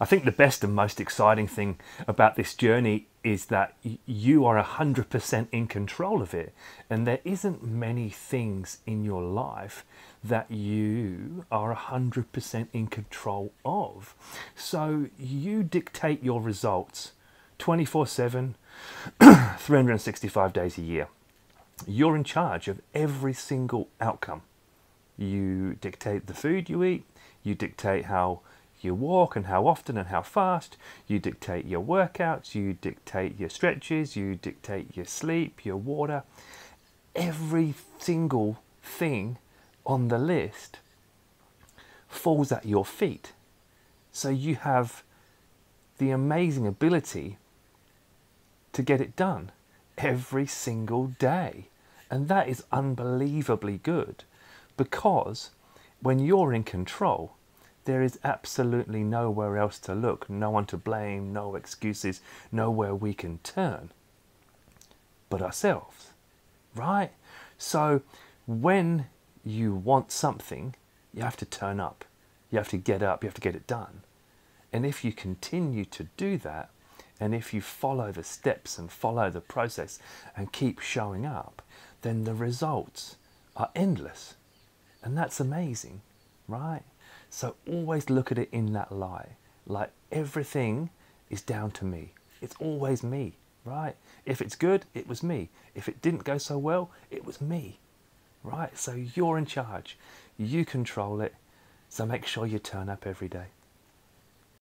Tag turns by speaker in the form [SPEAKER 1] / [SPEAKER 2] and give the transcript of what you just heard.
[SPEAKER 1] I think the best and most exciting thing about this journey is that you are 100% in control of it. And there isn't many things in your life that you are 100% in control of. So you dictate your results 24 7, 365 days a year. You're in charge of every single outcome. You dictate the food you eat, you dictate how you walk and how often and how fast. You dictate your workouts, you dictate your stretches, you dictate your sleep, your water. Every single thing on the list falls at your feet. So you have the amazing ability to get it done every single day. And that is unbelievably good because when you're in control, there is absolutely nowhere else to look, no one to blame, no excuses, nowhere we can turn but ourselves, right? So when you want something, you have to turn up, you have to get up, you have to get it done. And if you continue to do that, and if you follow the steps and follow the process and keep showing up, then the results are endless. And that's amazing, right? So always look at it in that light. Like everything is down to me. It's always me, right? If it's good, it was me. If it didn't go so well, it was me, right? So you're in charge. You control it. So make sure you turn up every day.